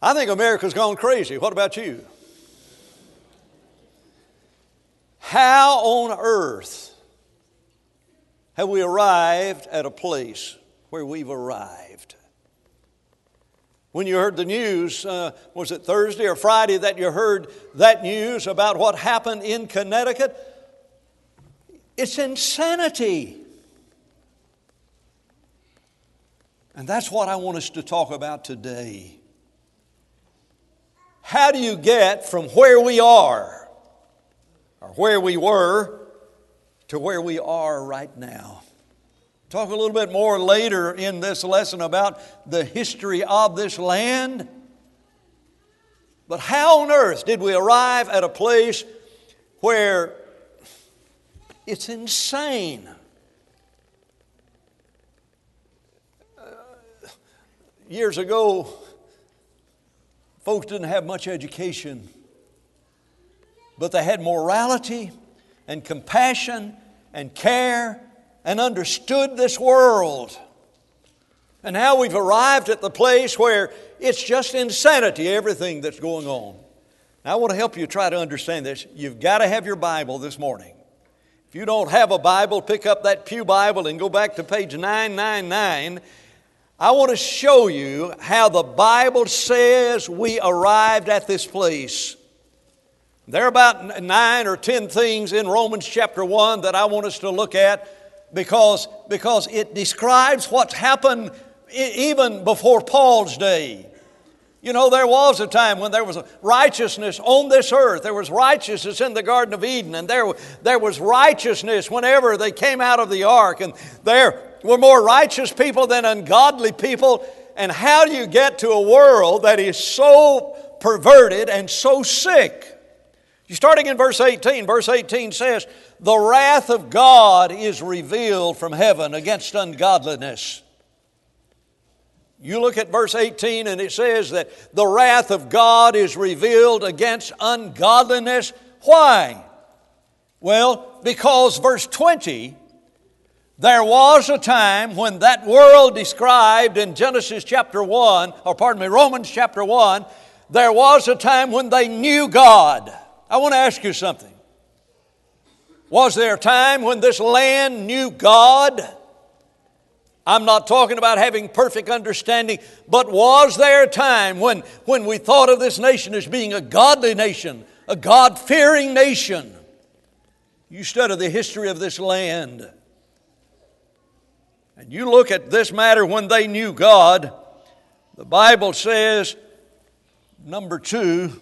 I think America's gone crazy. What about you? How on earth have we arrived at a place where we've arrived? When you heard the news, uh, was it Thursday or Friday that you heard that news about what happened in Connecticut? It's insanity. And that's what I want us to talk about today. How do you get from where we are, or where we were, to where we are right now? Talk a little bit more later in this lesson about the history of this land. But how on earth did we arrive at a place where it's insane? Uh, years ago, folks didn't have much education, but they had morality and compassion and care and understood this world. And now we've arrived at the place where it's just insanity, everything that's going on. Now, I want to help you try to understand this. You've got to have your Bible this morning. If you don't have a Bible, pick up that Pew Bible and go back to page 999 I want to show you how the Bible says we arrived at this place. There are about nine or ten things in Romans chapter 1 that I want us to look at because, because it describes what's happened even before Paul's day. You know, there was a time when there was righteousness on this earth. There was righteousness in the Garden of Eden, and there, there was righteousness whenever they came out of the ark, and there were more righteous people than ungodly people. And how do you get to a world that is so perverted and so sick? You starting in verse 18, verse 18 says, The wrath of God is revealed from heaven against ungodliness. You look at verse 18 and it says that the wrath of God is revealed against ungodliness. Why? Well, because verse 20 there was a time when that world described in Genesis chapter 1, or pardon me, Romans chapter 1, there was a time when they knew God. I want to ask you something. Was there a time when this land knew God? I'm not talking about having perfect understanding, but was there a time when, when we thought of this nation as being a godly nation, a God fearing nation? You study the history of this land. And you look at this matter when they knew God, the Bible says, number two,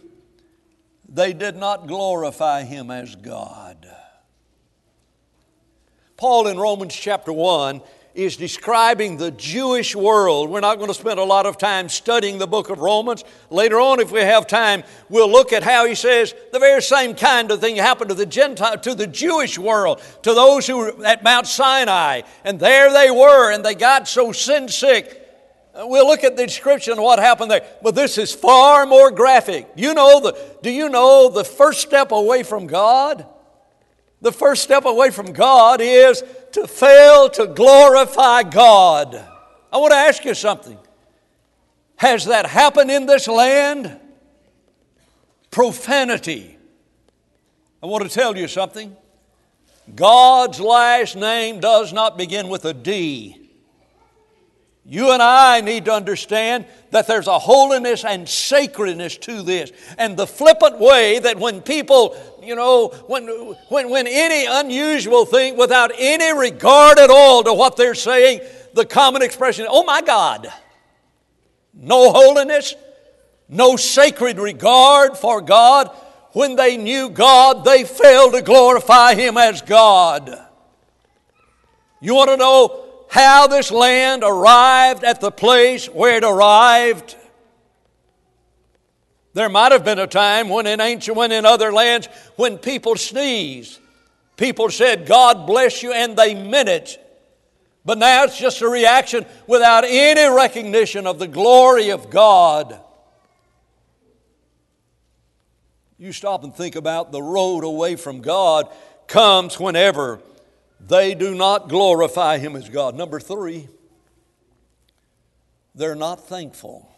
they did not glorify Him as God. Paul in Romans chapter 1 is describing the Jewish world. We're not going to spend a lot of time studying the book of Romans. Later on, if we have time, we'll look at how he says the very same kind of thing happened to the Gentile, to the Jewish world, to those who were at Mount Sinai. And there they were, and they got so sin sick. Uh, we'll look at the description of what happened there. But this is far more graphic. You know the, do you know the first step away from God? The first step away from God is to fail to glorify God. I want to ask you something. Has that happened in this land? Profanity. I want to tell you something. God's last name does not begin with a D. You and I need to understand that there's a holiness and sacredness to this. And the flippant way that when people, you know, when, when, when any unusual thing, without any regard at all to what they're saying, the common expression, oh my God, no holiness, no sacred regard for God. When they knew God, they failed to glorify Him as God. You want to know how this land arrived at the place where it arrived. There might have been a time when in ancient, when in other lands, when people sneezed, people said, God bless you, and they meant it. But now it's just a reaction without any recognition of the glory of God. You stop and think about the road away from God comes whenever they do not glorify Him as God. Number three, they're not thankful.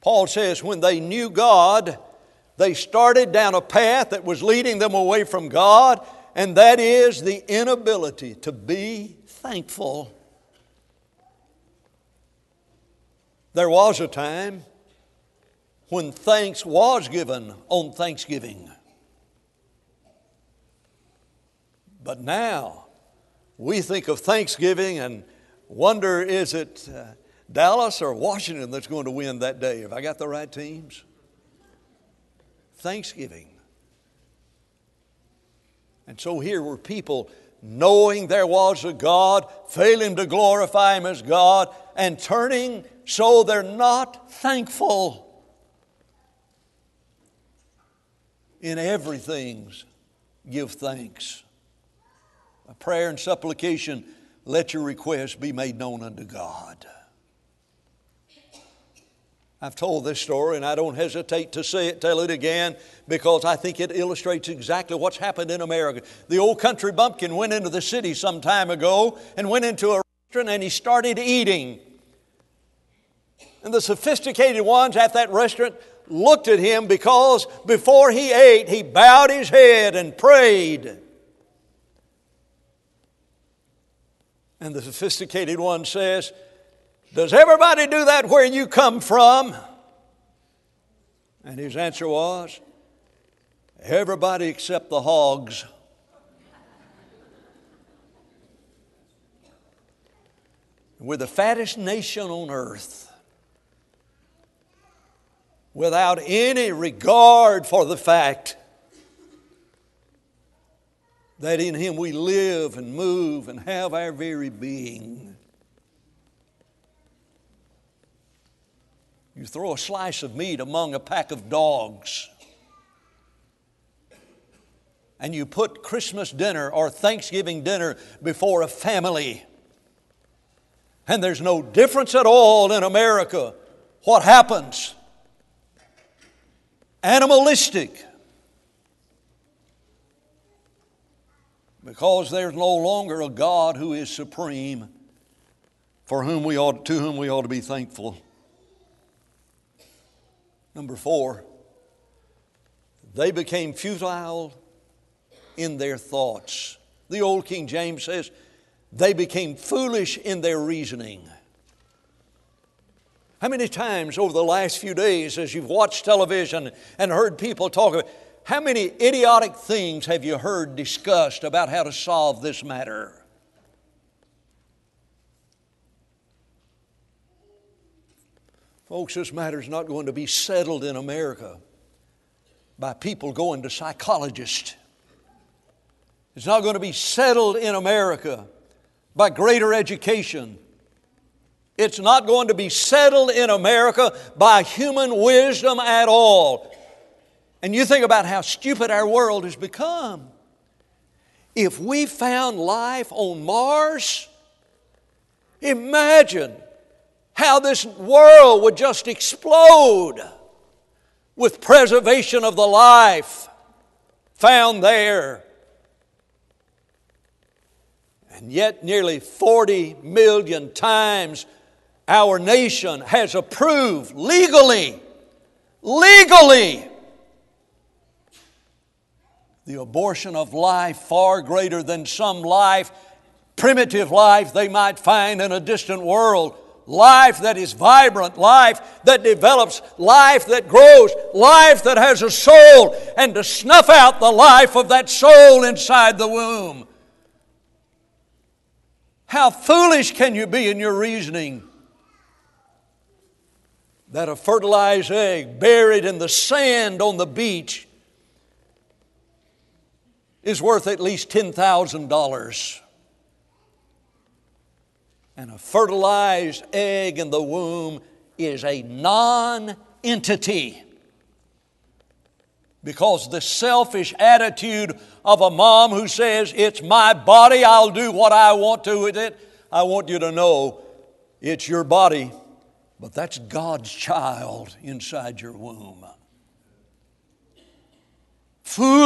Paul says, when they knew God, they started down a path that was leading them away from God, and that is the inability to be thankful. There was a time when thanks was given on Thanksgiving. But now we think of Thanksgiving and wonder is it uh, Dallas or Washington that's going to win that day? Have I got the right teams? Thanksgiving. And so here were people knowing there was a God, failing to glorify Him as God, and turning so they're not thankful. In everything, give thanks. A prayer and supplication, let your requests be made known unto God. I've told this story and I don't hesitate to say it, tell it again, because I think it illustrates exactly what's happened in America. The old country bumpkin went into the city some time ago and went into a restaurant and he started eating. And the sophisticated ones at that restaurant looked at him because before he ate, he bowed his head and prayed. And the sophisticated one says, does everybody do that where you come from? And his answer was, Everybody except the hogs. We're the fattest nation on earth without any regard for the fact that in Him we live and move and have our very being. You throw a slice of meat among a pack of dogs, and you put Christmas dinner or Thanksgiving dinner before a family, and there's no difference at all in America. What happens? Animalistic. Because there's no longer a God who is supreme for whom we ought, to whom we ought to be thankful. Number four, they became futile in their thoughts. The old King James says, they became foolish in their reasoning. How many times over the last few days, as you've watched television and heard people talk about, how many idiotic things have you heard discussed about how to solve this matter? Folks, this matter is not going to be settled in America by people going to psychologists. It's not going to be settled in America by greater education. It's not going to be settled in America by human wisdom at all. And you think about how stupid our world has become. If we found life on Mars, imagine how this world would just explode with preservation of the life found there. And yet, nearly 40 million times our nation has approved legally, legally, the abortion of life far greater than some life, primitive life they might find in a distant world life that is vibrant, life that develops, life that grows, life that has a soul, and to snuff out the life of that soul inside the womb. How foolish can you be in your reasoning that a fertilized egg buried in the sand on the beach is worth at least $10,000? And a fertilized egg in the womb is a non entity. Because the selfish attitude of a mom who says, It's my body, I'll do what I want to with it, I want you to know it's your body, but that's God's child inside your womb.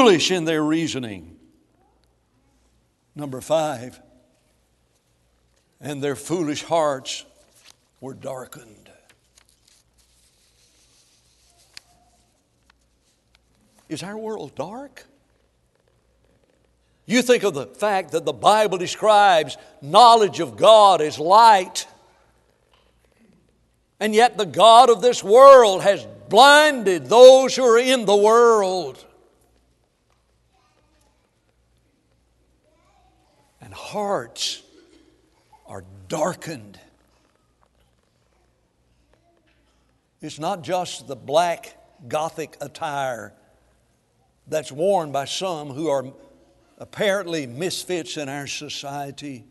Foolish in their reasoning. Number five, and their foolish hearts were darkened. Is our world dark? You think of the fact that the Bible describes knowledge of God as light. And yet, the God of this world has blinded those who are in the world. And hearts are darkened. It's not just the black Gothic attire that's worn by some who are apparently misfits in our society.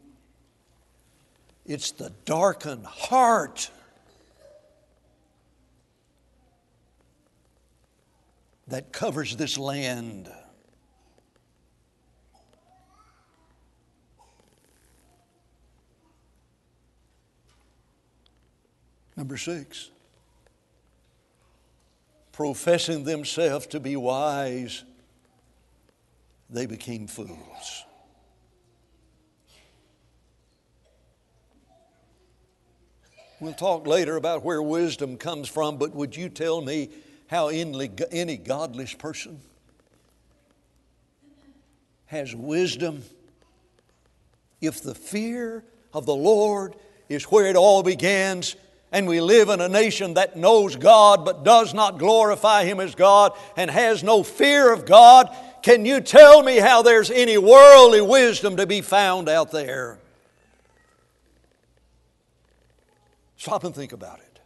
It's the darkened heart. That covers this land. Number six, professing themselves to be wise, they became fools. We'll talk later about where wisdom comes from, but would you tell me how any godless person has wisdom if the fear of the Lord is where it all begins? And we live in a nation that knows God but does not glorify Him as God and has no fear of God, can you tell me how there's any worldly wisdom to be found out there? Stop and think about it.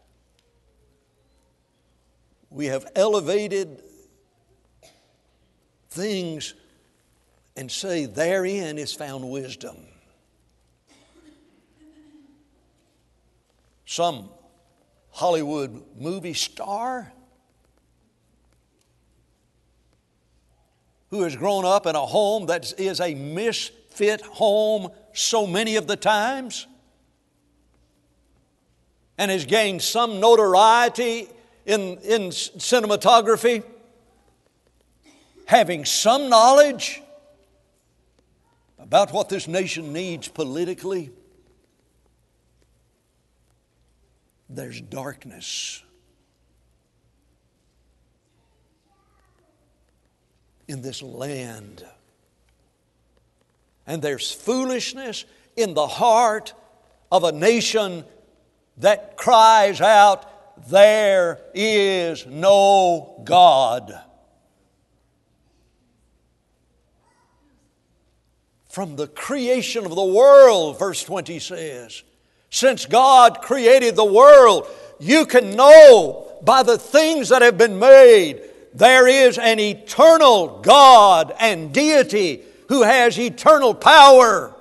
We have elevated things and say therein is found wisdom. Some Hollywood movie star who has grown up in a home that is a misfit home so many of the times and has gained some notoriety in, in cinematography, having some knowledge about what this nation needs politically. There's darkness. In this land. And there's foolishness in the heart of a nation that cries out, There is no God. From the creation of the world, verse 20 says, since God created the world, you can know by the things that have been made there is an eternal God and deity who has eternal power.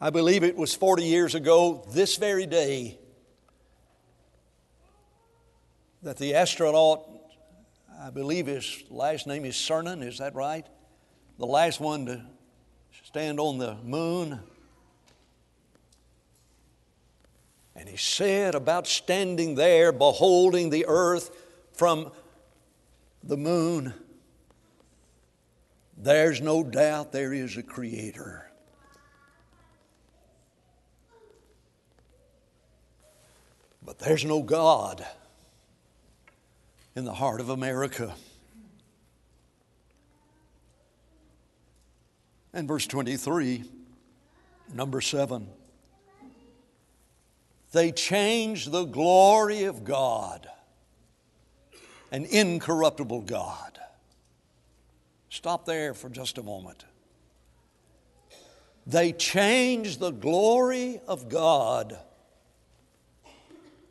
I believe it was 40 years ago, this very day, that the astronaut, I believe his last name is Cernan, is that right? The last one to stand on the moon. And he said about standing there, beholding the earth from the moon, there's no doubt there is a creator. But there's no God in the heart of America. And verse 23, number 7. They change the glory of God, an incorruptible God. Stop there for just a moment. They change the glory of God.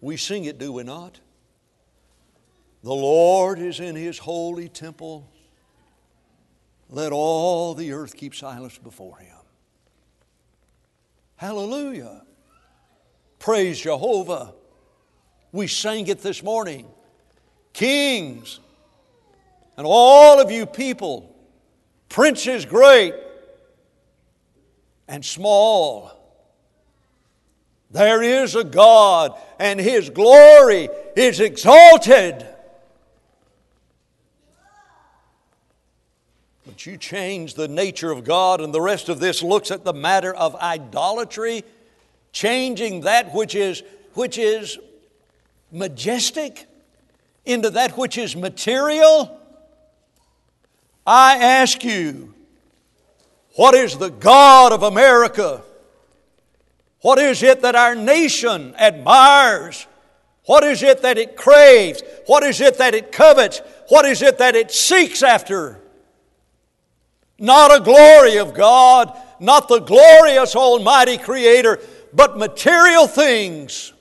We sing it, do we not? The Lord is in his holy temple. Let all the earth keep silence before him. Hallelujah. Praise Jehovah. We sang it this morning. Kings and all of you people, princes great and small, there is a God and His glory is exalted. You change the nature of God, and the rest of this looks at the matter of idolatry, changing that which is, which is majestic, into that which is material? I ask you, what is the God of America? What is it that our nation admires? What is it that it craves? What is it that it covets? What is it that it seeks after? Not a glory of God, not the glorious Almighty Creator, but material things,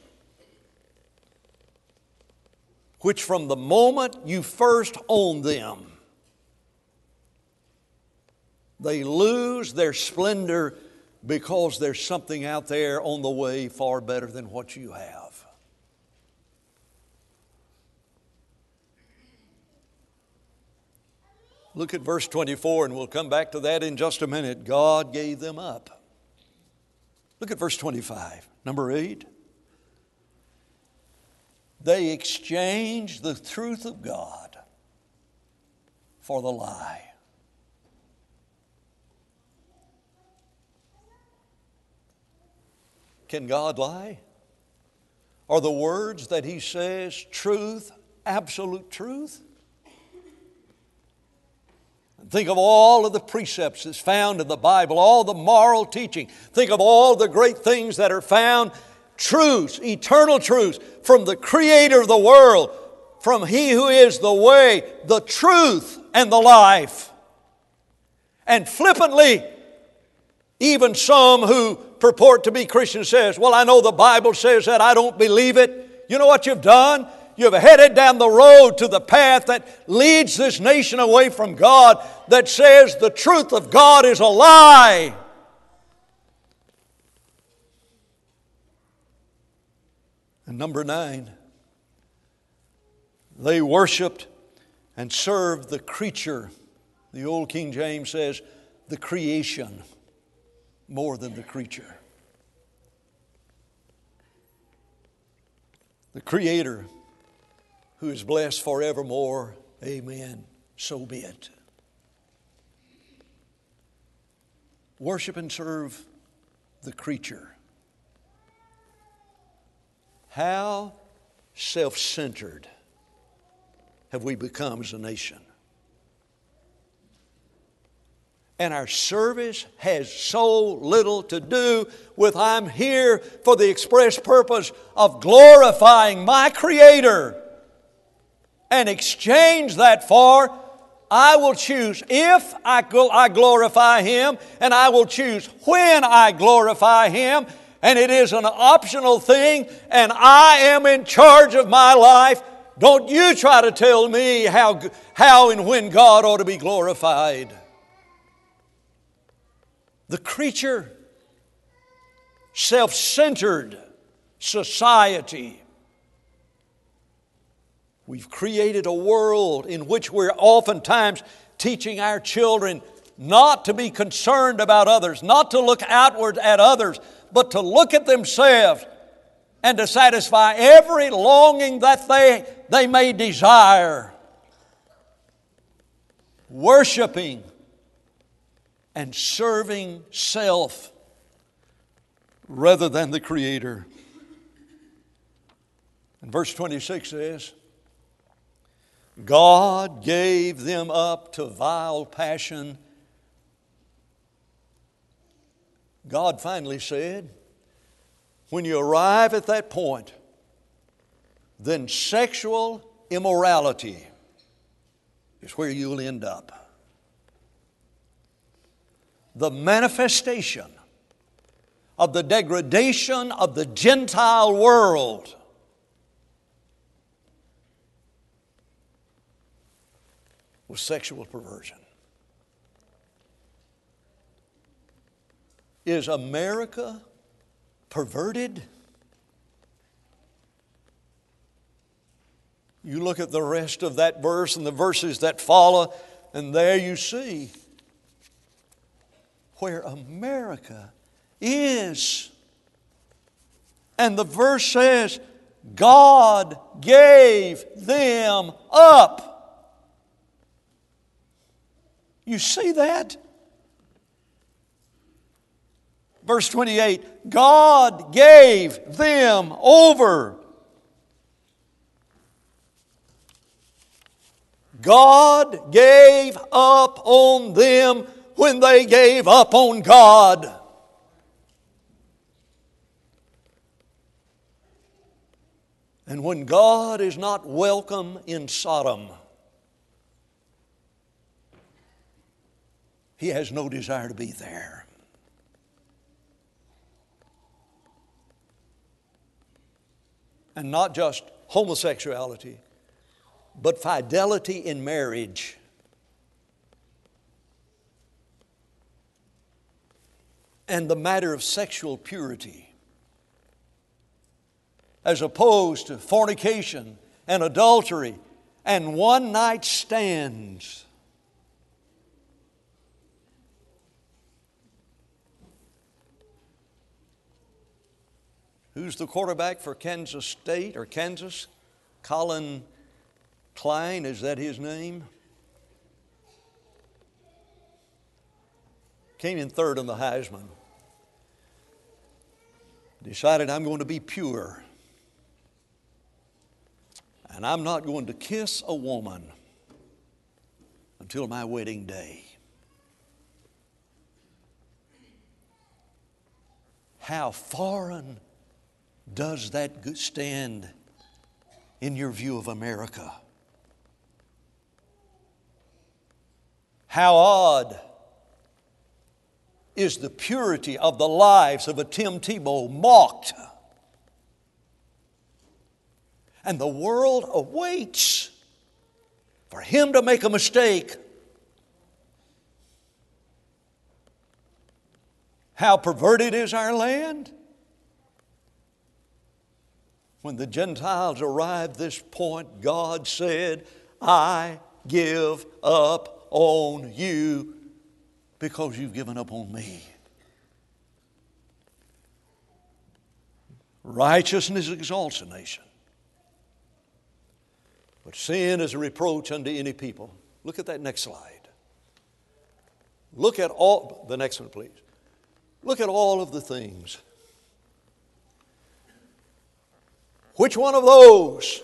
which from the moment you first own them, they lose their splendor because there's something out there on the way far better than what you have. Look at verse 24, and we'll come back to that in just a minute. God gave them up. Look at verse 25, number 8. They exchanged the truth of God for the lie. Can God lie? Are the words that He says truth, absolute truth? Think of all of the precepts that's found in the Bible, all the moral teaching. Think of all the great things that are found, truths, eternal truths from the Creator of the world, from He who is the way, the truth, and the life. And flippantly, even some who purport to be Christians says, "Well, I know the Bible says that. I don't believe it." You know what you've done? You've headed down the road to the path that leads this nation away from God that says the truth of God is a lie. And number nine, they worshiped and served the creature. The old King James says, the creation more than the creature. The Creator who is blessed forevermore. Amen. So be it. Worship and serve the creature. How self centered have we become as a nation? And our service has so little to do with I'm here for the express purpose of glorifying my Creator and exchange that for I will choose if I, I glorify Him, and I will choose when I glorify Him, and it is an optional thing, and I am in charge of my life. Don't you try to tell me how, how and when God ought to be glorified. The creature, self centered society, We've created a world in which we're oftentimes teaching our children not to be concerned about others, not to look outward at others, but to look at themselves and to satisfy every longing that they, they may desire. Worshiping and serving self rather than the Creator. And verse 26 says, God gave them up to vile passion. God finally said, when you arrive at that point, then sexual immorality is where you'll end up. The manifestation of the degradation of the Gentile world was sexual perversion. Is America perverted? You look at the rest of that verse and the verses that follow, and there you see where America is. And the verse says, God gave them up. You see that? Verse 28 God gave them over. God gave up on them when they gave up on God. And when God is not welcome in Sodom, He has no desire to be there. And not just homosexuality, but fidelity in marriage. And the matter of sexual purity, as opposed to fornication and adultery and one night stands. Who's the quarterback for Kansas State or Kansas? Collin Klein, is that his name? Came in third on the Heisman. Decided I'm going to be pure. And I'm not going to kiss a woman until my wedding day. How foreign does that stand in your view of America? How odd is the purity of the lives of a Tim Tebow mocked? And the world awaits for him to make a mistake. How perverted is our land? When the Gentiles arrived this point, God said, I give up on you because you've given up on me. Righteousness exalts a nation, but sin is a reproach unto any people. Look at that next slide. Look at all, the next one, please. Look at all of the things. Which one of those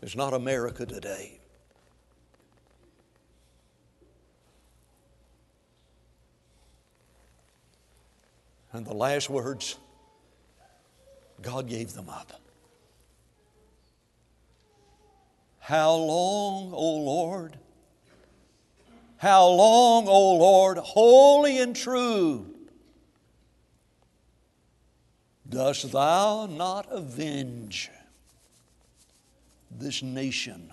is not America today? And the last words, God gave them up. How long, O Lord? How long, O Lord, holy and true, dost thou not avenge this nation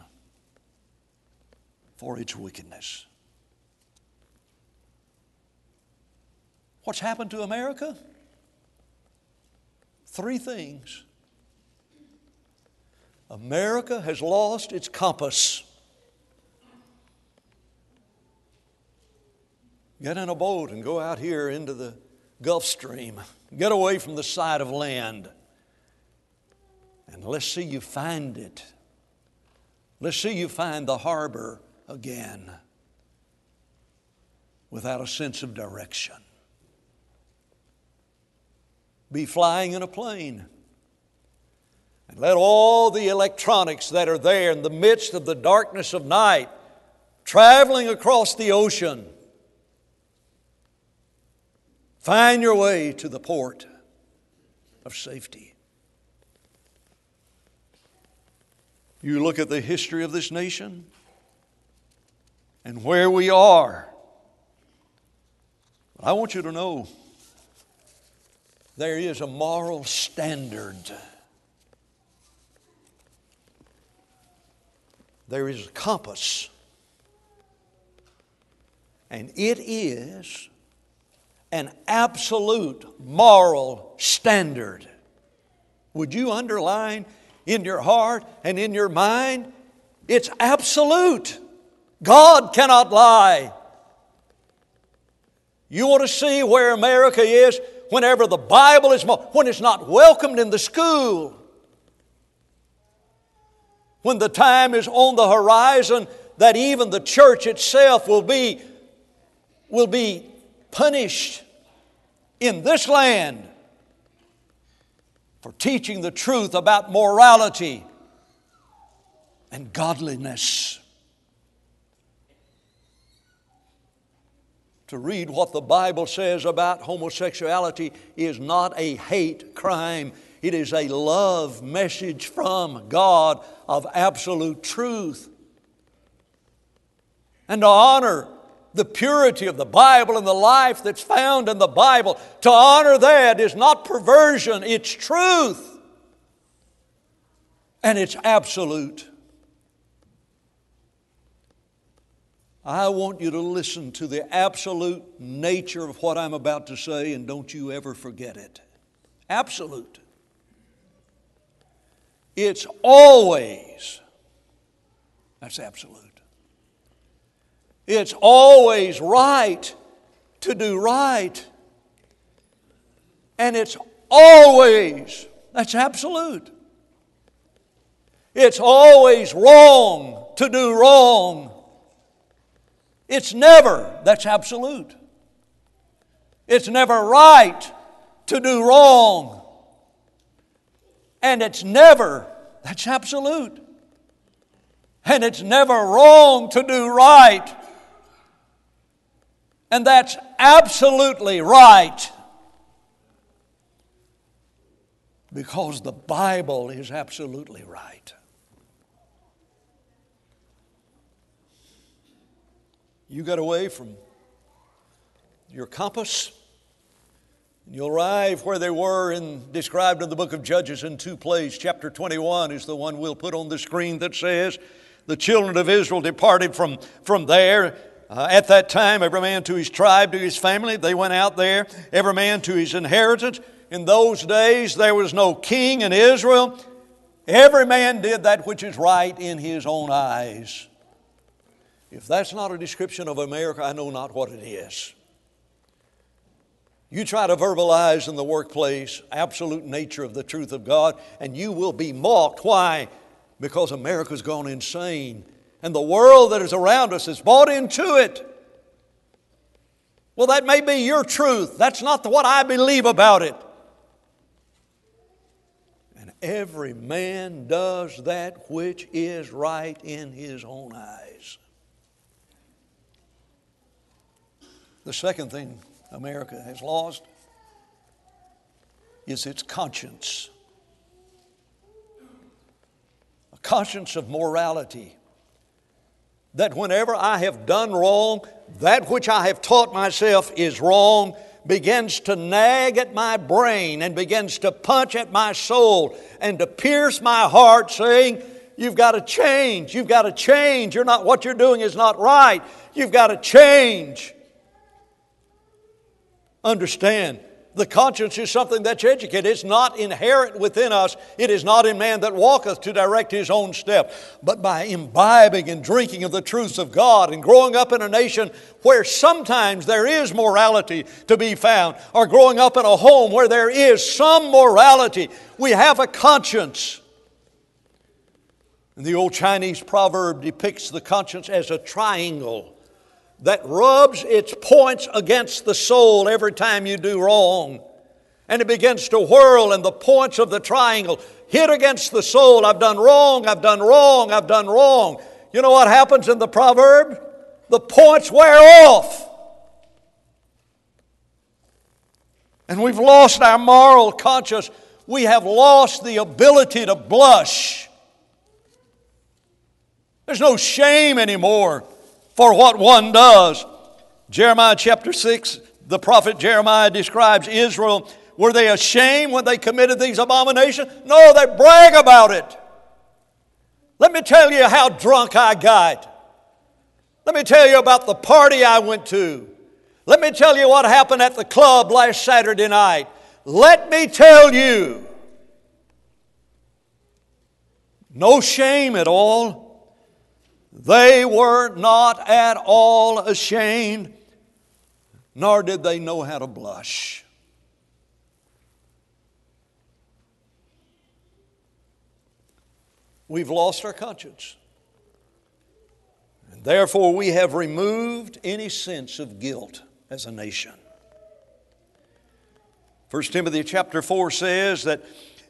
for its wickedness? What's happened to America? Three things. America has lost its compass. Get in a boat and go out here into the Gulf Stream. Get away from the side of land. And let's see you find it. Let's see you find the harbor again without a sense of direction be flying in a plane. And let all the electronics that are there in the midst of the darkness of night, traveling across the ocean, find your way to the port of safety. You look at the history of this nation and where we are. But I want you to know there is a moral standard. There is a compass. And it is an absolute moral standard. Would you underline in your heart and in your mind? It's absolute. God cannot lie. You want to see where America is? whenever the Bible is, when it's not welcomed in the school, when the time is on the horizon that even the church itself will be, will be punished in this land for teaching the truth about morality and godliness. To read what the Bible says about homosexuality is not a hate crime, it is a love message from God of absolute truth. And to honor the purity of the Bible and the life that's found in the Bible, to honor that is not perversion, it's truth. And it's absolute. I want you to listen to the absolute nature of what I'm about to say, and don't you ever forget it. Absolute. It's always, that's absolute. It's always right to do right. And it's always, that's absolute. It's always wrong to do wrong. It's never, that's absolute. It's never right to do wrong and it's never, that's absolute. And it's never wrong to do right. And that's absolutely right. Because the Bible is absolutely right. You got away from your compass You'll arrive where they were in, described in the book of Judges in two places. Chapter 21 is the one we'll put on the screen that says, The children of Israel departed from, from there. Uh, at that time, every man to his tribe, to his family. They went out there, every man to his inheritance. In those days, there was no king in Israel. Every man did that which is right in his own eyes. If that's not a description of America, I know not what it is. You try to verbalize in the workplace absolute nature of the truth of God, and you will be mocked. Why? Because America's gone insane, and the world that is around us is bought into it. Well, that may be your truth. That's not what I believe about it. And every man does that which is right in his own eyes. The second thing America has lost is its conscience. A conscience of morality. That whenever I have done wrong, that which I have taught myself is wrong begins to nag at my brain and begins to punch at my soul and to pierce my heart, saying, You've got to change. You've got to change. You're not, what you're doing is not right. You've got to change. Understand, the conscience is something that's educated. It's not inherent within us. It is not in man that walketh to direct his own step. But by imbibing and drinking of the truths of God and growing up in a nation where sometimes there is morality to be found, or growing up in a home where there is some morality, we have a conscience. And the old Chinese proverb depicts the conscience as a triangle that rubs its points against the soul every time you do wrong. And it begins to whirl, and the points of the triangle hit against the soul. I've done wrong, I've done wrong, I've done wrong. You know what happens in the proverb? The points wear off. And we've lost our moral conscience. We have lost the ability to blush. There's no shame anymore for what one does. Jeremiah chapter 6, the prophet Jeremiah describes Israel. Were they ashamed when they committed these abominations? No, they brag about it. Let me tell you how drunk I got. Let me tell you about the party I went to. Let me tell you what happened at the club last Saturday night. Let me tell you. No shame at all. They were not at all ashamed, nor did they know how to blush. We've lost our conscience. And therefore, we have removed any sense of guilt as a nation. 1 Timothy chapter 4 says that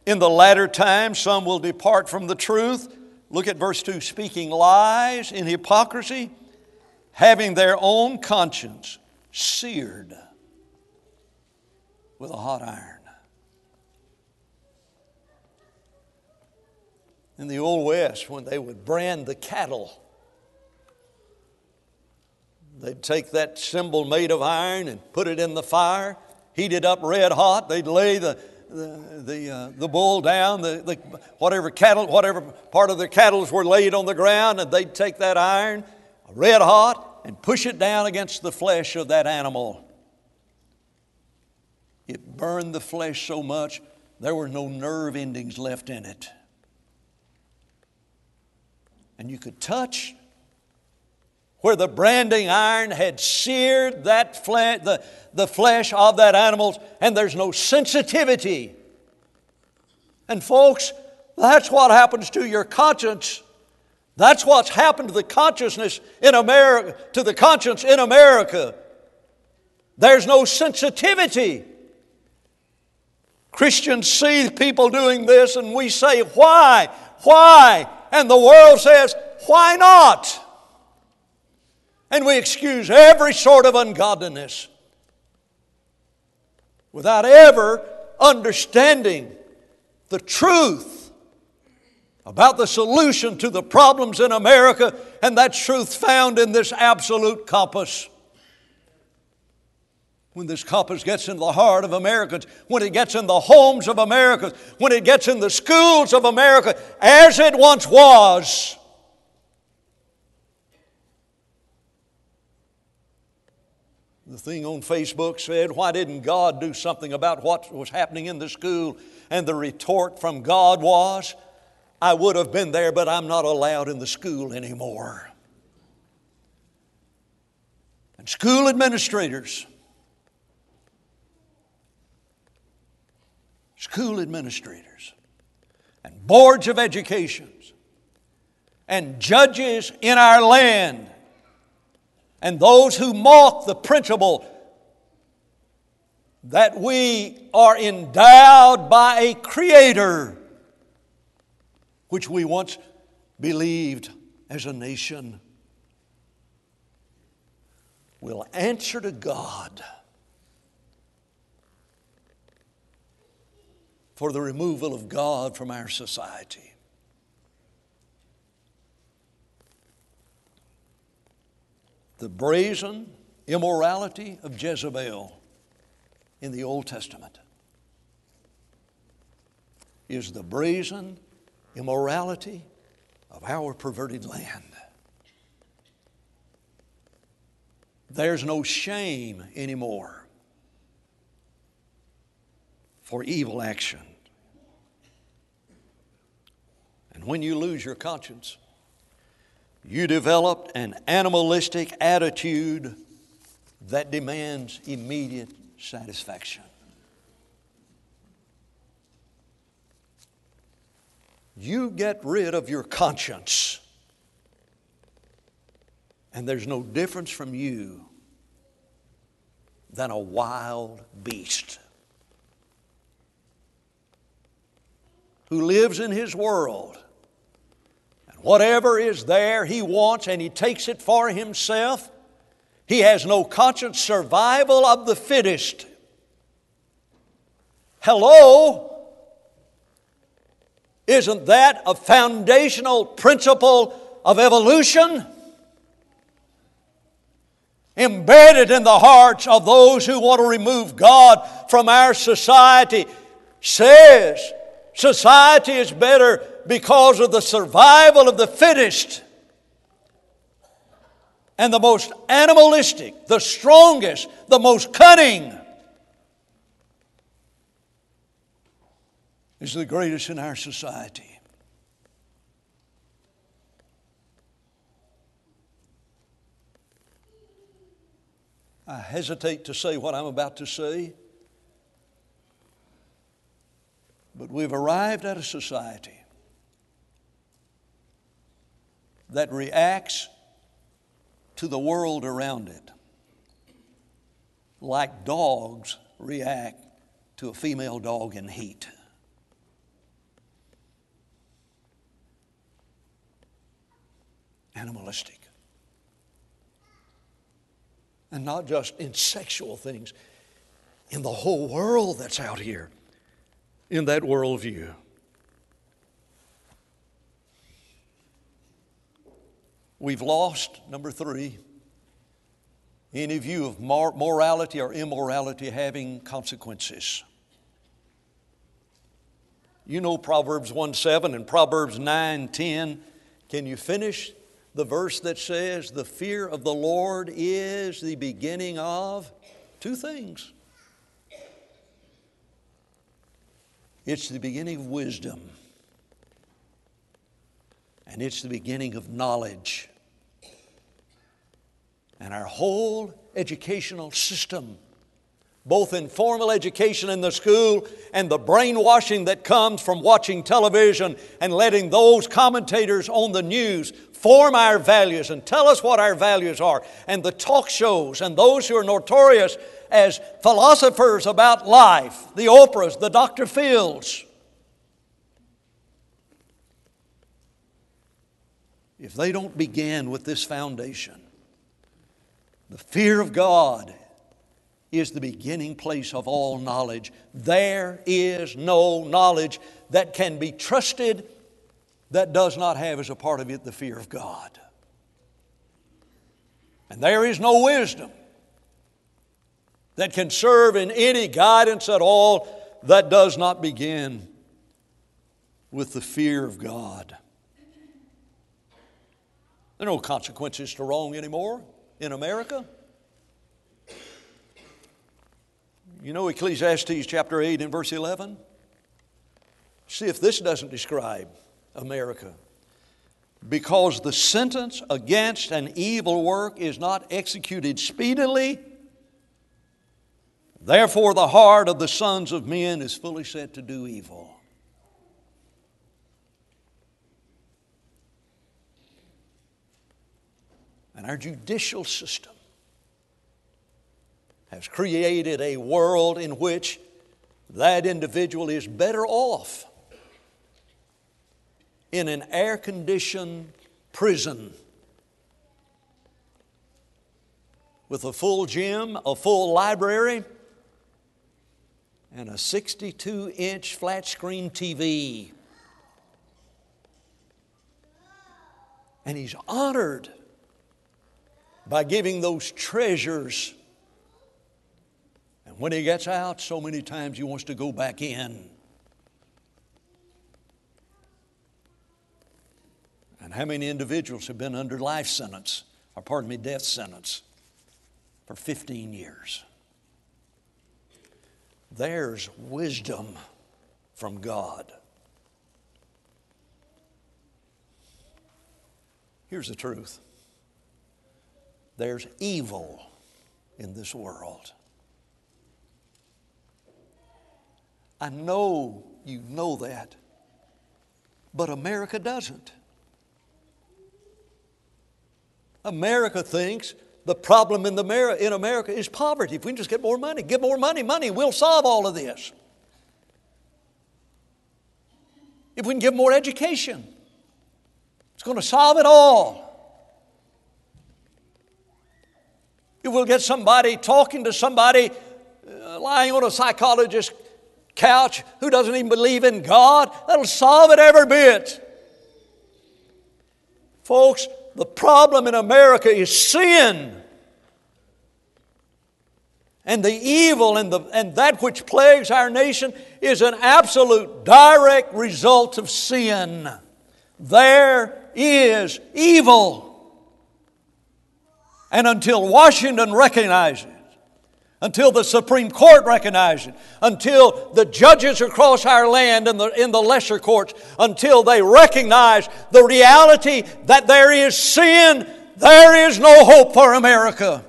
in the latter time some will depart from the truth Look at verse 2 speaking lies in hypocrisy, having their own conscience seared with a hot iron. In the Old West, when they would brand the cattle, they'd take that symbol made of iron and put it in the fire, heat it up red hot. They'd lay the, the, the, uh, the bull down, the, the, whatever cattle, whatever part of their cattle were laid on the ground, and they'd take that iron, red hot, and push it down against the flesh of that animal. It burned the flesh so much, there were no nerve endings left in it. And you could touch where the branding iron had seared that flesh, the, the flesh of that animal, and there's no sensitivity. And folks, that's what happens to your conscience. That's what's happened to the consciousness in America, to the conscience in America. There's no sensitivity. Christians see people doing this and we say, Why? Why? And the world says, Why not? And we excuse every sort of ungodliness without ever understanding the truth about the solution to the problems in America, and that truth found in this absolute compass. When this compass gets into the heart of Americans, when it gets in the homes of Americans, when it gets in the schools of America, as it once was, The thing on Facebook said, Why didn't God do something about what was happening in the school? And the retort from God was, I would have been there, but I'm not allowed in the school anymore. And school administrators, school administrators, and boards of educations, and judges in our land and those who mock the principle that we are endowed by a creator, which we once believed as a nation, will answer to God for the removal of God from our society. The brazen immorality of Jezebel in the Old Testament is the brazen immorality of our perverted land. There's no shame anymore for evil action. And when you lose your conscience, you developed an animalistic attitude that demands immediate satisfaction. You get rid of your conscience, and there's no difference from you than a wild beast who lives in his world Whatever is there, he wants and he takes it for himself. He has no conscience survival of the fittest. Hello? Isn't that a foundational principle of evolution? Embedded in the hearts of those who want to remove God from our society says society is better because of the survival of the fittest. And the most animalistic, the strongest, the most cunning is the greatest in our society. I hesitate to say what I'm about to say, but we've arrived at a society that reacts to the world around it like dogs react to a female dog in heat. animalistic. And not just in sexual things, in the whole world that's out here, in that worldview. We've lost, number three, any view of morality or immorality having consequences. You know Proverbs 1 7 and Proverbs 9 10. Can you finish the verse that says, The fear of the Lord is the beginning of two things? It's the beginning of wisdom, and it's the beginning of knowledge. And our whole educational system, both in formal education in the school and the brainwashing that comes from watching television and letting those commentators on the news form our values and tell us what our values are, and the talk shows and those who are notorious as philosophers about life, the Oprahs, the Dr. Phils. If they don't begin with this foundation, the fear of God is the beginning place of all knowledge. There is no knowledge that can be trusted that does not have as a part of it the fear of God. And there is no wisdom that can serve in any guidance at all that does not begin with the fear of God. There are no consequences to wrong anymore in America? You know Ecclesiastes chapter 8 and verse 11? See if this doesn't describe America. Because the sentence against an evil work is not executed speedily, therefore the heart of the sons of men is fully set to do evil. And our judicial system has created a world in which that individual is better off in an air conditioned prison with a full gym, a full library, and a 62 inch flat screen TV. And he's honored by giving those treasures. And when he gets out, so many times he wants to go back in. And how many individuals have been under life sentence, or pardon me, death sentence, for 15 years? There's wisdom from God. Here's the truth there's evil in this world. I know you know that, but America doesn't. America thinks the problem in, the in America is poverty. If we can just get more money, get more money, money, we'll solve all of this. If we can give more education, it's going to solve it all. You will get somebody talking to somebody uh, lying on a psychologist's couch who doesn't even believe in God. That'll solve it every bit. Folks, the problem in America is sin. And the evil and, the, and that which plagues our nation is an absolute direct result of sin. There is evil. And until Washington recognizes until the Supreme Court recognizes until the judges across our land in the, in the lesser courts, until they recognize the reality that there is sin, there is no hope for America.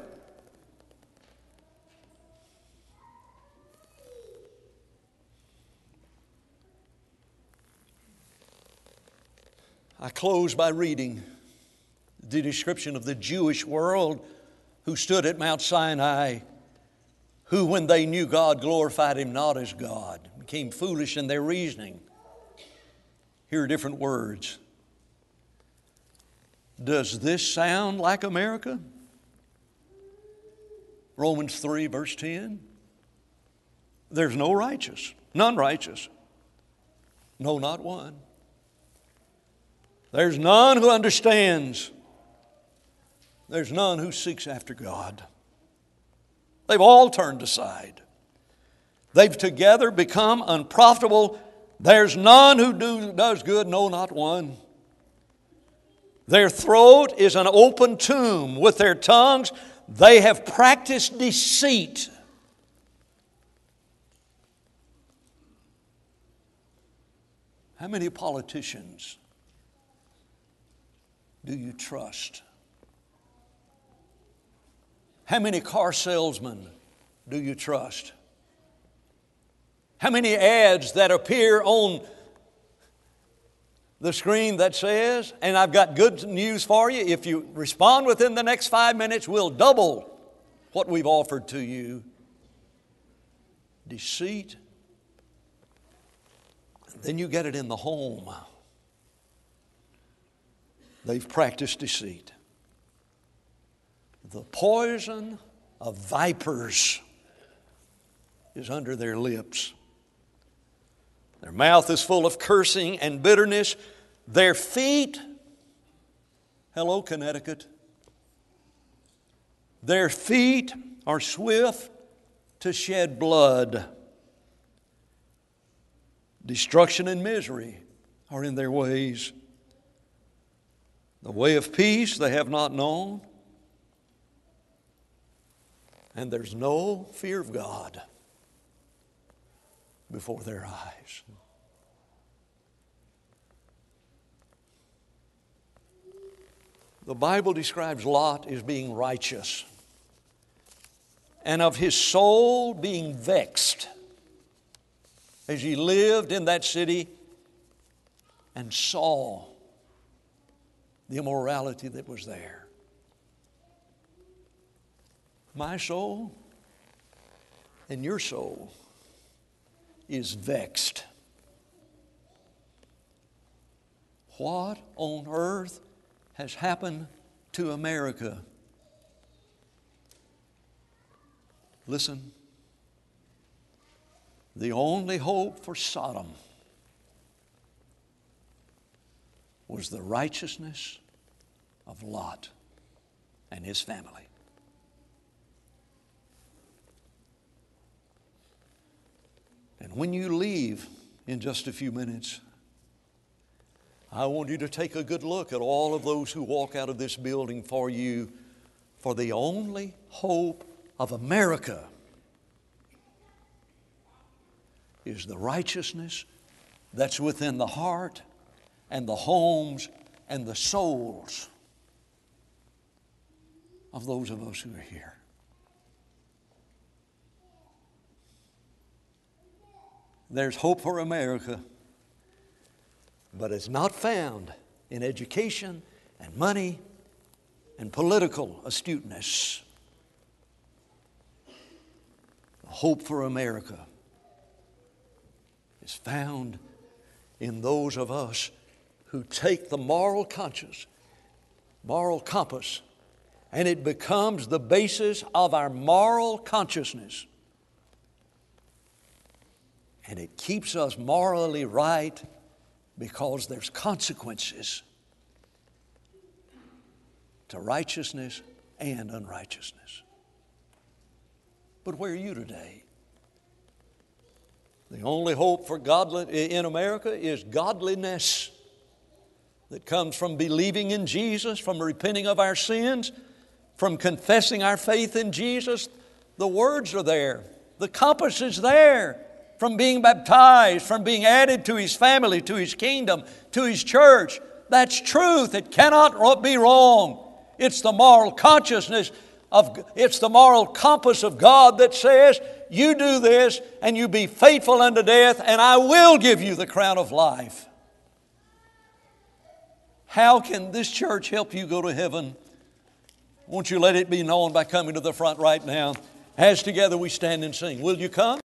I close by reading the description of the Jewish world who stood at Mount Sinai, who, when they knew God, glorified Him not as God, became foolish in their reasoning. Here are different words. Does this sound like America? Romans 3, verse 10. There's no righteous, none righteous. No, not one. There's none who understands. There's none who seeks after God. They've all turned aside. They've together become unprofitable. There's none who do, does good, no, not one. Their throat is an open tomb. With their tongues, they have practiced deceit. How many politicians do you trust? How many car salesmen do you trust? How many ads that appear on the screen that says, and I've got good news for you, if you respond within the next five minutes, we'll double what we've offered to you. Deceit. Then you get it in the home. They've practiced deceit. The poison of vipers is under their lips. Their mouth is full of cursing and bitterness. Their feet, hello, Connecticut, their feet are swift to shed blood. Destruction and misery are in their ways. The way of peace they have not known. And there's no fear of God before their eyes. The Bible describes Lot as being righteous and of his soul being vexed as he lived in that city and saw the immorality that was there. My soul and your soul is vexed. What on earth has happened to America? Listen, the only hope for Sodom was the righteousness of Lot and his family. And when you leave in just a few minutes, I want you to take a good look at all of those who walk out of this building for you for the only hope of America is the righteousness that's within the heart and the homes and the souls of those of us who are here. There's hope for America, but it's not found in education and money and political astuteness. Hope for America is found in those of us who take the moral conscience, moral compass, and it becomes the basis of our moral consciousness and it keeps us morally right because there's consequences to righteousness and unrighteousness. But where are you today? The only hope for godly in America is godliness that comes from believing in Jesus, from repenting of our sins, from confessing our faith in Jesus. The words are there. The compass is there from being baptized, from being added to his family, to his kingdom, to his church. That's truth. It cannot be wrong. It's the moral consciousness of, it's the moral compass of God that says, You do this and you be faithful unto death, and I will give you the crown of life. How can this church help you go to heaven? Won't you let it be known by coming to the front right now? As together we stand and sing. Will you come?